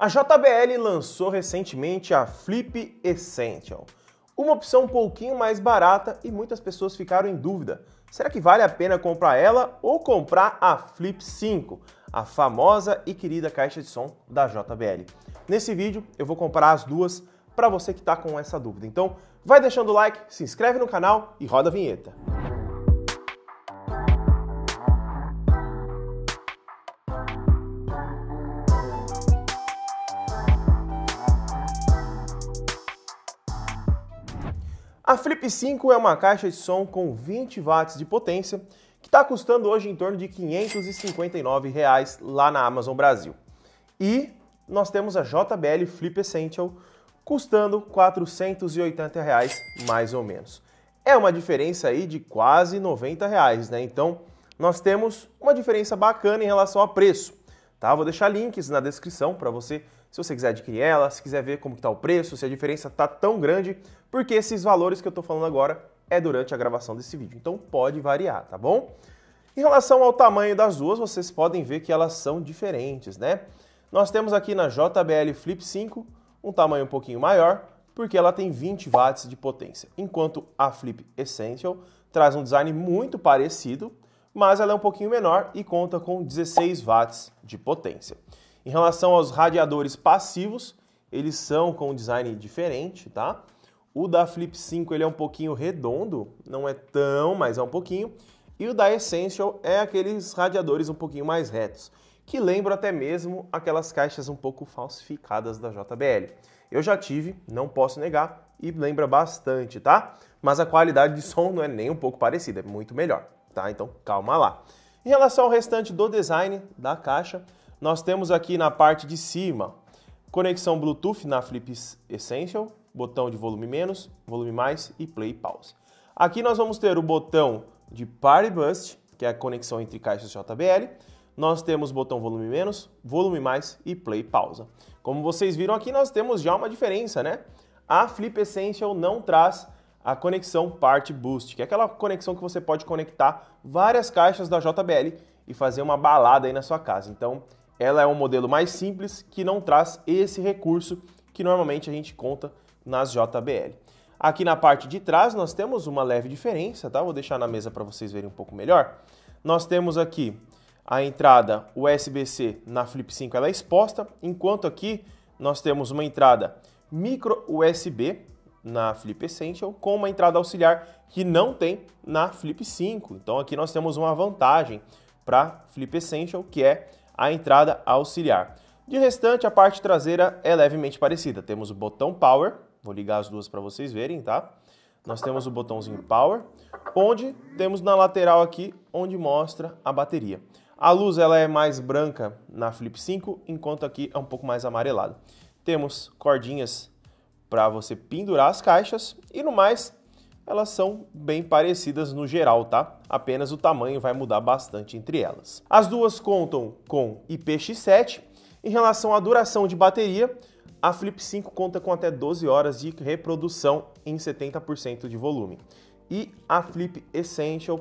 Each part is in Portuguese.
A JBL lançou recentemente a Flip Essential, uma opção um pouquinho mais barata e muitas pessoas ficaram em dúvida. Será que vale a pena comprar ela ou comprar a Flip 5, a famosa e querida caixa de som da JBL? Nesse vídeo eu vou comparar as duas para você que está com essa dúvida. Então vai deixando o like, se inscreve no canal e roda a vinheta. A Flip 5 é uma caixa de som com 20 watts de potência que está custando hoje em torno de 559 reais lá na Amazon Brasil. E nós temos a JBL Flip Essential custando 480 reais mais ou menos. É uma diferença aí de quase 90 reais, né? Então nós temos uma diferença bacana em relação a preço. Tá? Vou deixar links na descrição para você se você quiser adquirir ela, se quiser ver como está o preço, se a diferença está tão grande, porque esses valores que eu estou falando agora é durante a gravação desse vídeo. Então pode variar, tá bom? Em relação ao tamanho das duas, vocês podem ver que elas são diferentes, né? Nós temos aqui na JBL Flip 5 um tamanho um pouquinho maior, porque ela tem 20 watts de potência, enquanto a Flip Essential traz um design muito parecido, mas ela é um pouquinho menor e conta com 16 watts de potência. Em relação aos radiadores passivos, eles são com um design diferente, tá? O da Flip 5 ele é um pouquinho redondo, não é tão, mas é um pouquinho. E o da Essential é aqueles radiadores um pouquinho mais retos, que lembram até mesmo aquelas caixas um pouco falsificadas da JBL. Eu já tive, não posso negar, e lembra bastante, tá? Mas a qualidade de som não é nem um pouco parecida, é muito melhor, tá? Então calma lá. Em relação ao restante do design da caixa, nós temos aqui na parte de cima conexão Bluetooth na Flip Essential, botão de volume menos, volume mais e play pause. Aqui nós vamos ter o botão de Party Bust, que é a conexão entre caixas JBL. Nós temos botão volume menos, volume mais e play pausa. Como vocês viram aqui, nós temos já uma diferença, né? A Flip Essential não traz a conexão Party Boost, que é aquela conexão que você pode conectar várias caixas da JBL e fazer uma balada aí na sua casa. Então, ela é um modelo mais simples que não traz esse recurso que normalmente a gente conta nas JBL. Aqui na parte de trás nós temos uma leve diferença, tá? Vou deixar na mesa para vocês verem um pouco melhor. Nós temos aqui a entrada USB-C na Flip 5 ela é exposta, enquanto aqui nós temos uma entrada micro USB na Flip Essential com uma entrada auxiliar que não tem na Flip 5. Então aqui nós temos uma vantagem para Flip Essential, que é a entrada auxiliar. De restante, a parte traseira é levemente parecida. Temos o botão Power, vou ligar as duas para vocês verem, tá? Nós temos o botãozinho Power, onde temos na lateral aqui, onde mostra a bateria. A luz ela é mais branca na Flip 5, enquanto aqui é um pouco mais amarelada. Temos cordinhas para você pendurar as caixas e no mais elas são bem parecidas no geral, tá? Apenas o tamanho vai mudar bastante entre elas. As duas contam com IPX7. Em relação à duração de bateria, a Flip 5 conta com até 12 horas de reprodução em 70% de volume. E a Flip Essential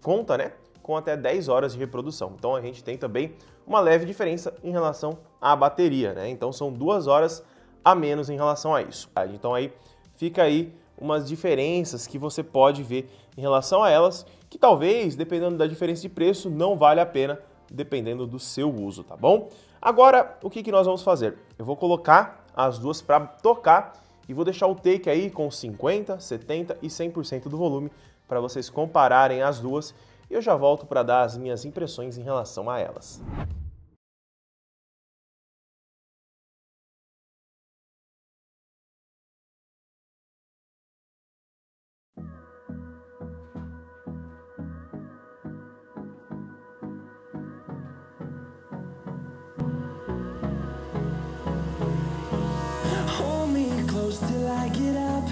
conta né, com até 10 horas de reprodução. Então a gente tem também uma leve diferença em relação à bateria, né? Então são duas horas a menos em relação a isso. Então aí fica aí umas diferenças que você pode ver em relação a elas, que talvez, dependendo da diferença de preço, não vale a pena, dependendo do seu uso, tá bom? Agora, o que, que nós vamos fazer? Eu vou colocar as duas para tocar e vou deixar o take aí com 50, 70 e 100% do volume para vocês compararem as duas e eu já volto para dar as minhas impressões em relação a elas. close till I get up.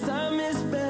Time is better.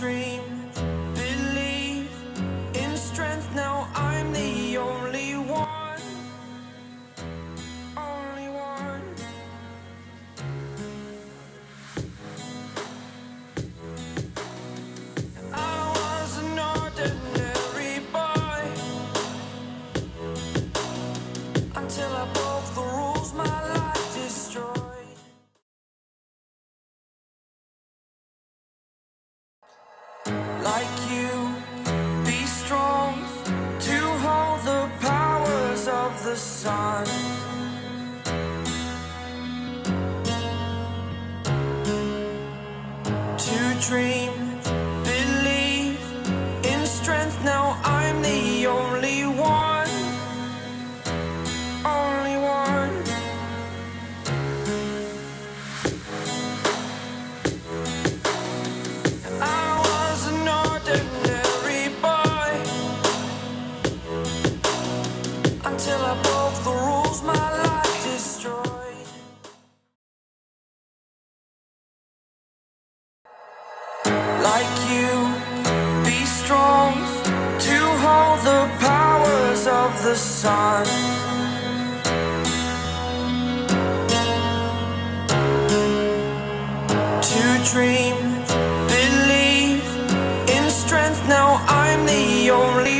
tree. dream Believe in strength. Now I'm the only one Only one. I was an ordinary boy Until I sun. To dream, believe in strength. Now I'm the only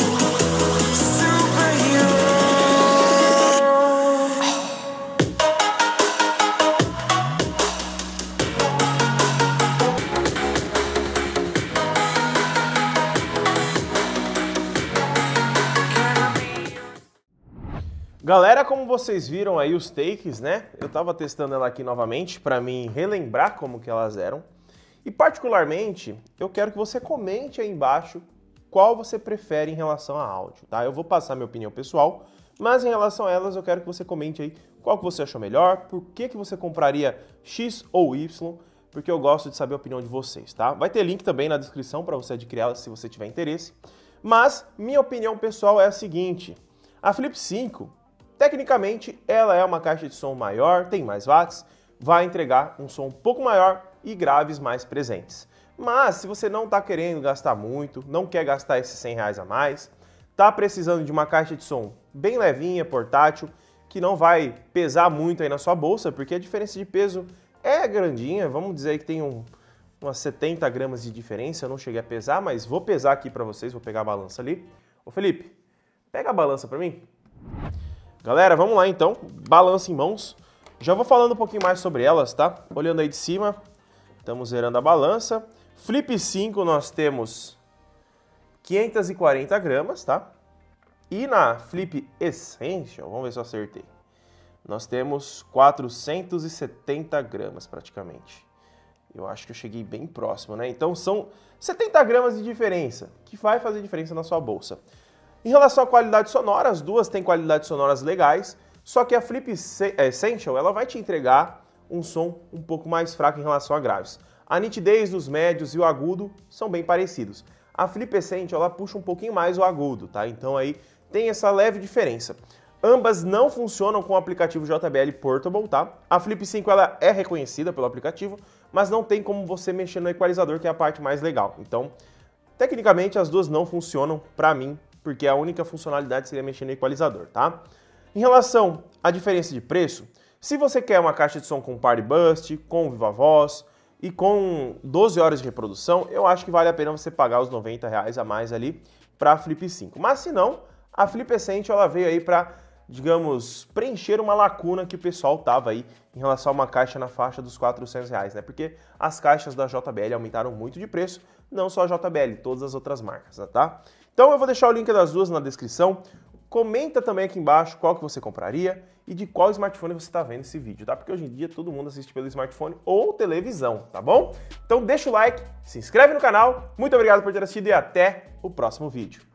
Galera, como vocês viram aí os takes, né? Eu tava testando ela aqui novamente para mim relembrar como que elas eram. E particularmente, eu quero que você comente aí embaixo qual você prefere em relação a áudio, tá? Eu vou passar minha opinião pessoal, mas em relação a elas eu quero que você comente aí qual que você achou melhor, por que que você compraria X ou Y, porque eu gosto de saber a opinião de vocês, tá? Vai ter link também na descrição para você adquirir elas se você tiver interesse. Mas minha opinião pessoal é a seguinte: a Flip 5 tecnicamente, ela é uma caixa de som maior, tem mais watts, vai entregar um som um pouco maior e graves mais presentes. Mas se você não está querendo gastar muito, não quer gastar esses 100 reais a mais, está precisando de uma caixa de som bem levinha, portátil, que não vai pesar muito aí na sua bolsa, porque a diferença de peso é grandinha, vamos dizer que tem um, umas 70 gramas de diferença, eu não cheguei a pesar, mas vou pesar aqui para vocês, vou pegar a balança ali. Ô Felipe, pega a balança para mim. Galera, vamos lá então, balança em mãos. Já vou falando um pouquinho mais sobre elas, tá? Olhando aí de cima, estamos zerando a balança. Flip 5 nós temos 540 gramas, tá? E na Flip Essential, vamos ver se eu acertei, nós temos 470 gramas praticamente. Eu acho que eu cheguei bem próximo, né? Então são 70 gramas de diferença, que vai fazer diferença na sua bolsa. Em relação à qualidade sonora, as duas têm qualidades sonoras legais, só que a Flip Essential ela vai te entregar um som um pouco mais fraco em relação a graves. A nitidez dos médios e o agudo são bem parecidos. A Flip Essential ela puxa um pouquinho mais o agudo, tá? Então aí tem essa leve diferença. Ambas não funcionam com o aplicativo JBL Portable, tá? A Flip 5 ela é reconhecida pelo aplicativo, mas não tem como você mexer no equalizador, que é a parte mais legal. Então, tecnicamente as duas não funcionam para mim, porque a única funcionalidade seria mexer no equalizador, tá? Em relação à diferença de preço, se você quer uma caixa de som com Party Bust, com Viva Voz e com 12 horas de reprodução, eu acho que vale a pena você pagar os 90 reais a mais ali para a Flip 5. Mas se não, a Flip Essential ela veio aí para, digamos, preencher uma lacuna que o pessoal tava aí em relação a uma caixa na faixa dos 400 reais, né? Porque as caixas da JBL aumentaram muito de preço, não só a JBL, todas as outras marcas, tá? Então eu vou deixar o link das duas na descrição. Comenta também aqui embaixo qual que você compraria e de qual smartphone você está vendo esse vídeo, tá? Porque hoje em dia todo mundo assiste pelo smartphone ou televisão, tá bom? Então deixa o like, se inscreve no canal, muito obrigado por ter assistido e até o próximo vídeo.